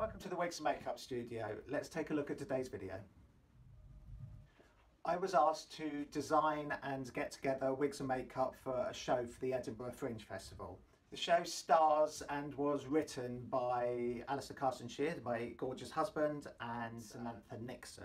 Welcome to the Wigs and Makeup Studio. Let's take a look at today's video. I was asked to design and get together wigs and makeup for a show for the Edinburgh Fringe Festival. The show stars and was written by Alasdair Carson Sheard, my gorgeous husband, and Samantha Nixon.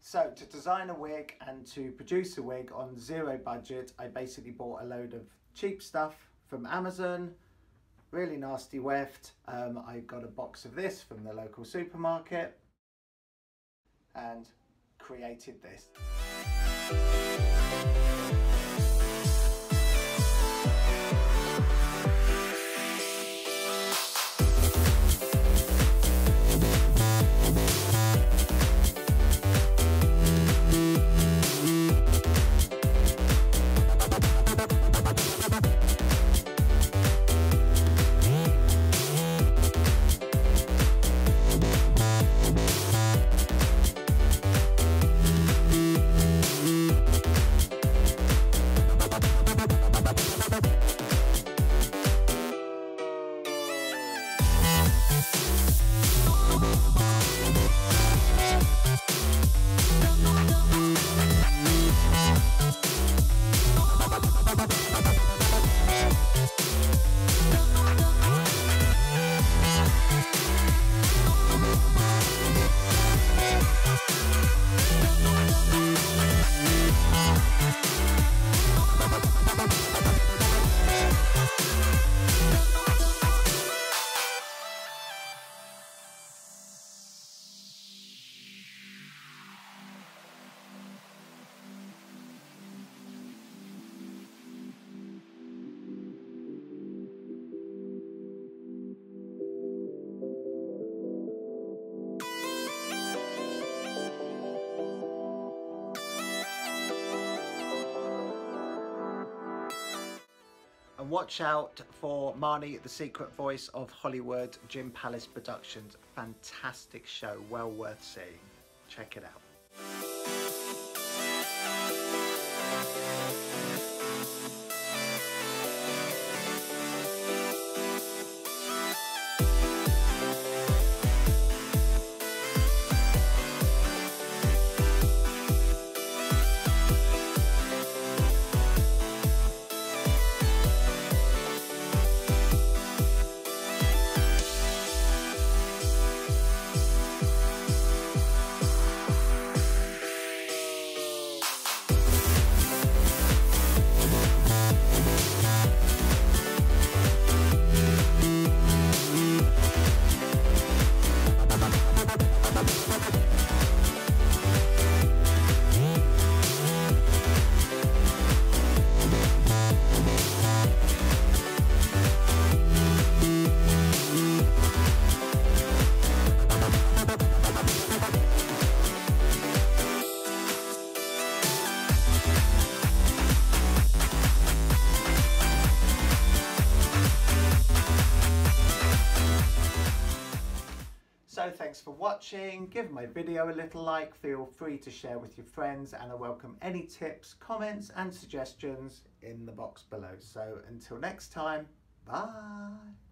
So to design a wig and to produce a wig on zero budget, I basically bought a load of cheap stuff from Amazon, really nasty weft. Um, I got a box of this from the local supermarket and created this. Watch out for Marnie, the secret voice of Hollywood, Jim Palace Productions. Fantastic show, well worth seeing. Check it out. Thanks for watching. Give my video a little like. Feel free to share with your friends and I welcome any tips, comments and suggestions in the box below. So until next time, bye.